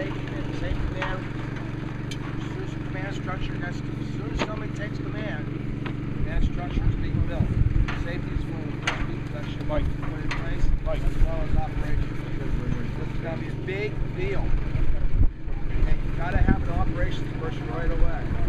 safety net, as soon as the command structure, as soon as somebody takes command, that structure is being built. Safety is one of the first people that should right. be put in place, right. as well as operations. This is going to be a big deal. And you got to have an operations person right away.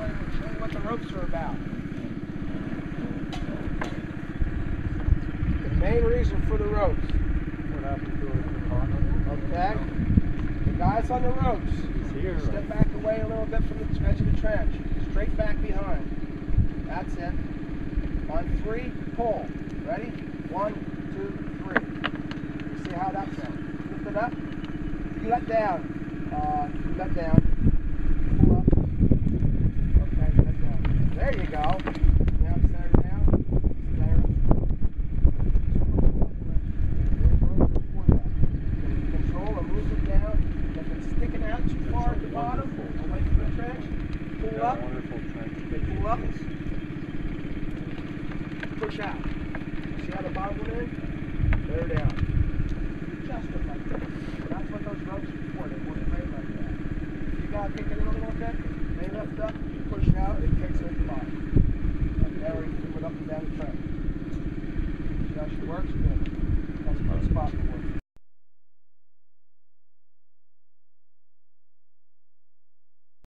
Ropes are about. The main reason for the ropes, What happened to it? okay? The guys on the ropes, He's here. step back away a little bit from the edge of the trench, straight back behind. That's it. On three, pull. Ready? One, two, three. You see how that sounds? Lift it up. You let down. Uh, you let down. Pull up. Okay, you let down. There you go. Now center down. Center. Control and move it down. If it's sticking out too far at the bottom, away from the trench, pull up. Wonderful trench. They pull up. Push out. See how the bottom went in? They're down. Just it like this. That's what those ropes are for. They work right like that. You gotta kick it in a little bit. They lift up. You push out. It kicks at the bottom. And there we move it up and down the track. See how she works? Good. That's a good spot for it.